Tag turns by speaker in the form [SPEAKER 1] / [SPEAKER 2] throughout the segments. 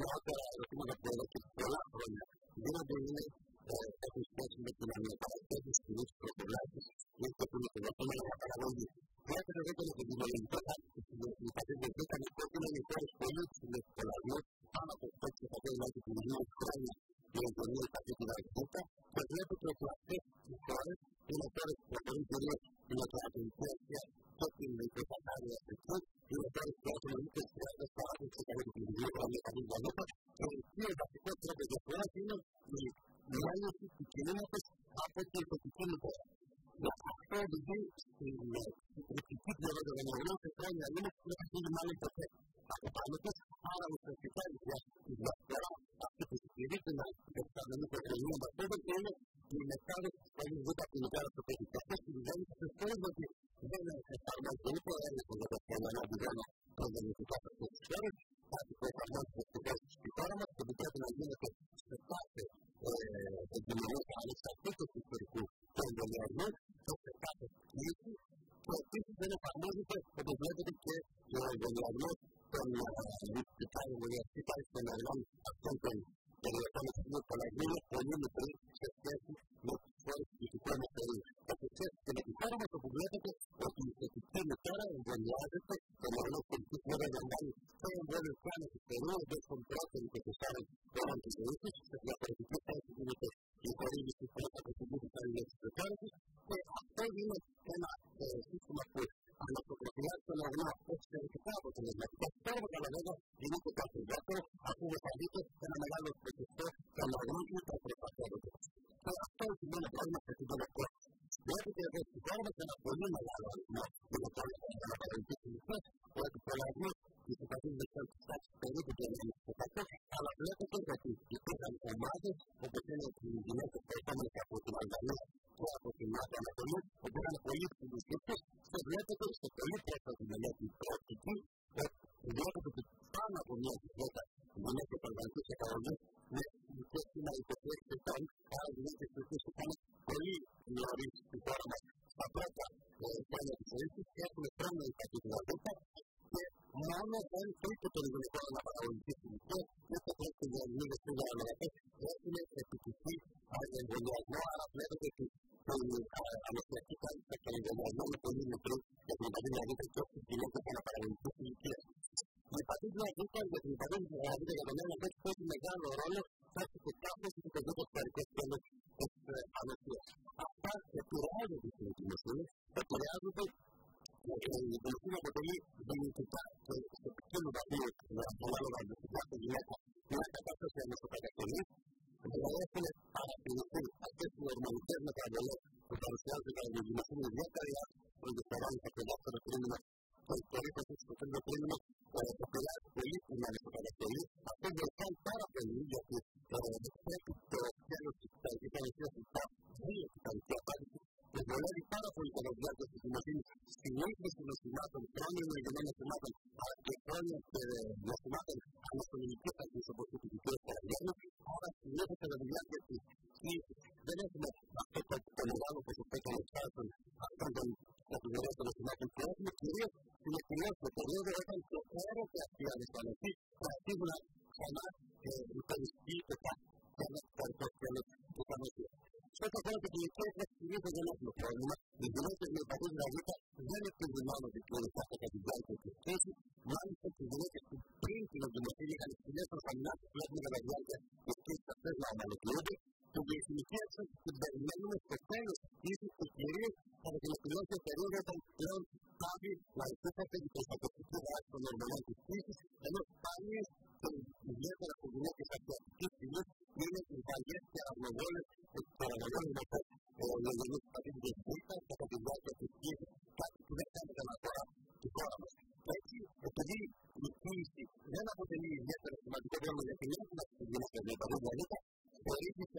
[SPEAKER 1] not that I was going to el principio de la a ya seguridad, sí que, que con las líneas u n e gran p a o t e o r u a n i r a d a en la parabólica de esta parte de la Unión e s t r e a l a de la Paz, es a n a i n s t i t u c i e n a la que voy a h a e l a r a la que להגיד לך, זה נתון זמן לביטוי לסך הכל בגלל כל כך what is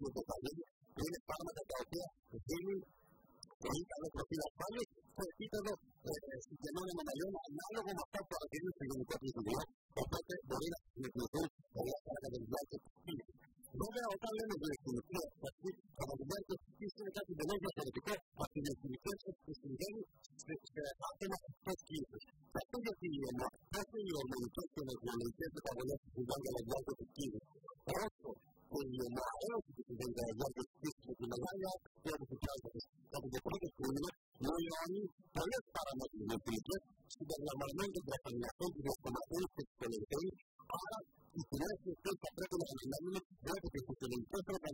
[SPEAKER 1] with the la formación sexual. Ahora, si que el de los que se encuentra la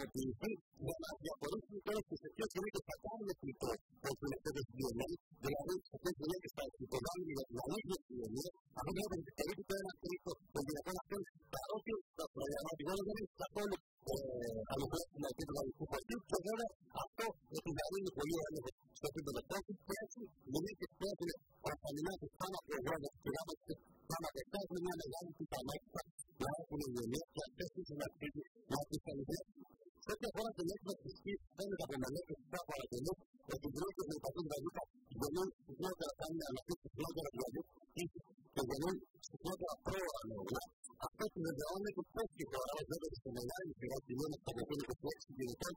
[SPEAKER 1] that the Αλλού στην πρώτη απρόα λόγια, αυτό συνδεδεώνεται και το η θα βλέπετε στην Ελλάδα, η και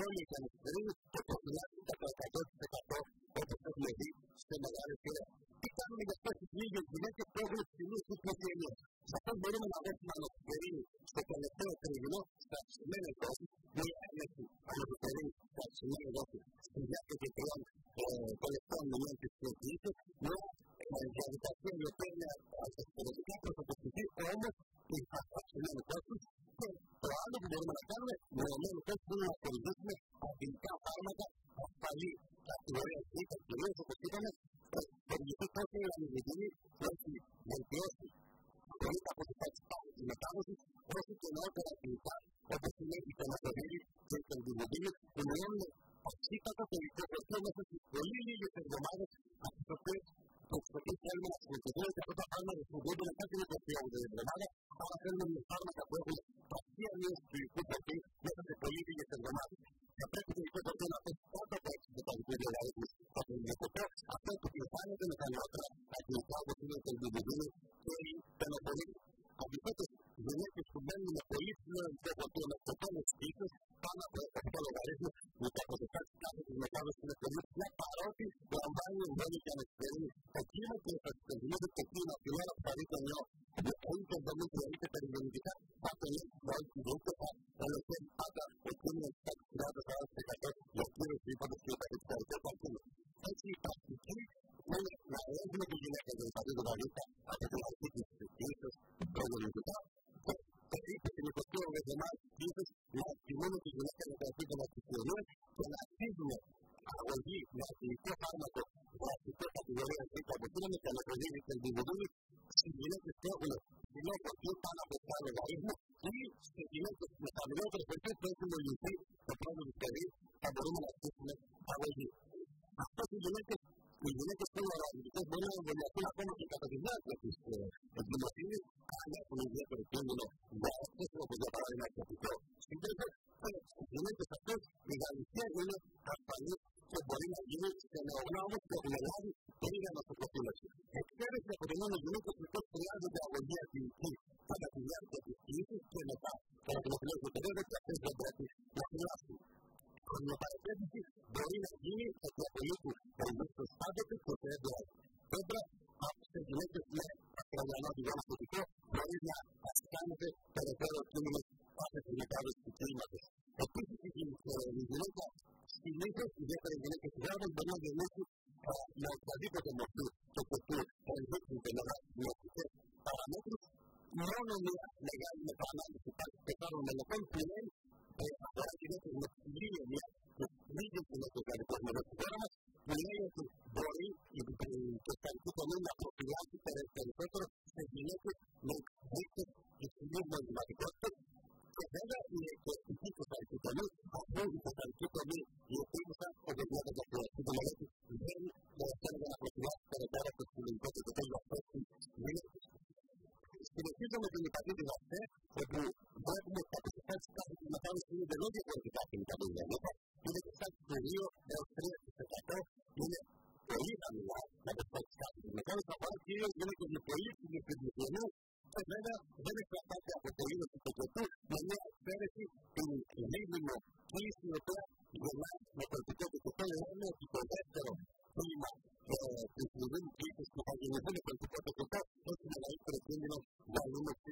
[SPEAKER 1] crónica, Наказани, проти наука на пилота, обяснените на Давиди, Център Диводимец, умоемно психиката се изпълнява с изпълнение или се замазат, ако се по такъв термин, ако се дойде, като Анна, да се дойде на тази, да се я да я замага, estabilidad de precios es un índice de precios de interés favorable a la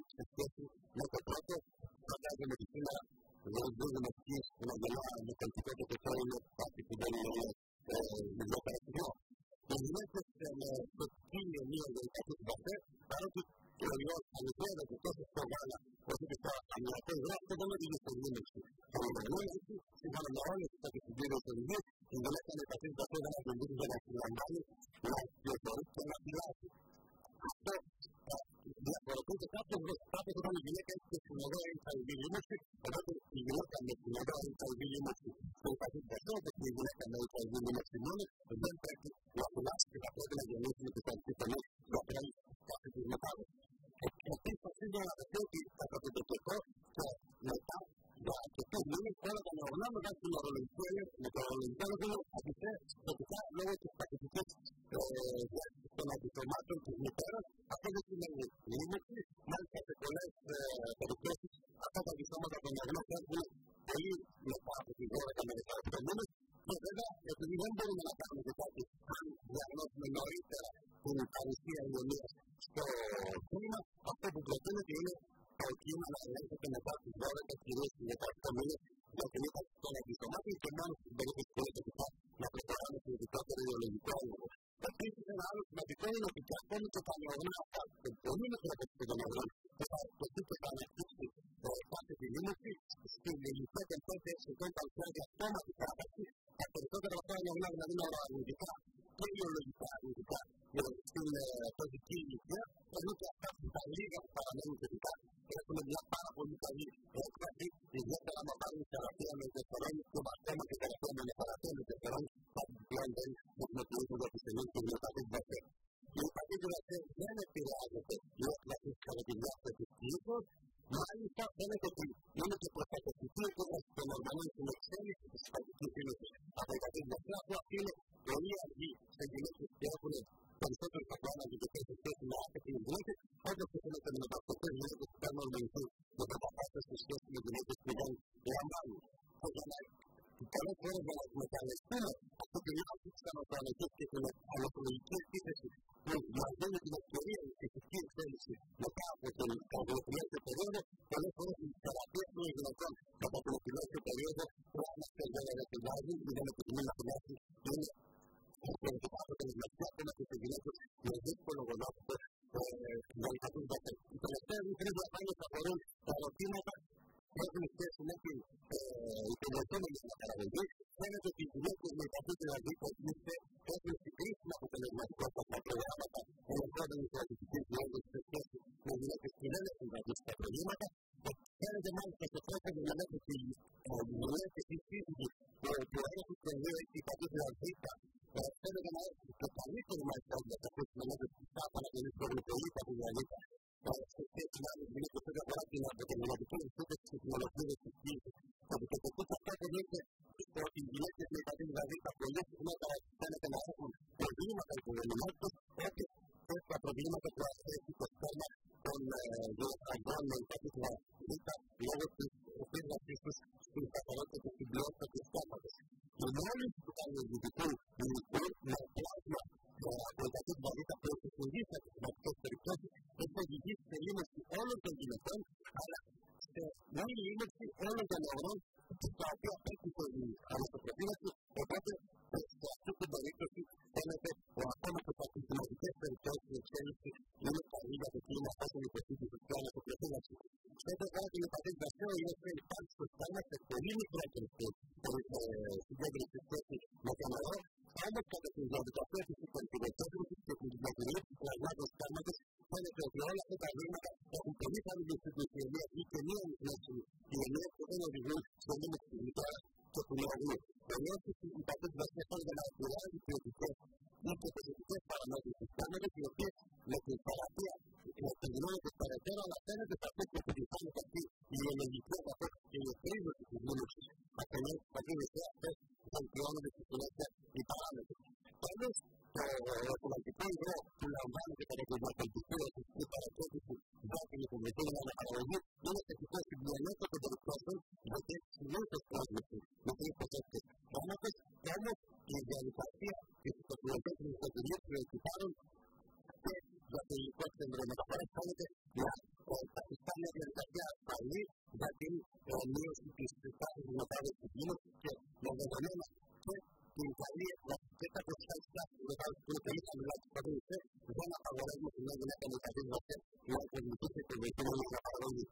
[SPEAKER 1] especially that you like the 真的 e a n p の国になって、guardi una determinata cosa, che si può dire, si dice, perché per questa parte niente or how much of that systematic effort goes to the charity будут поколять, покинуть I think what we look at the way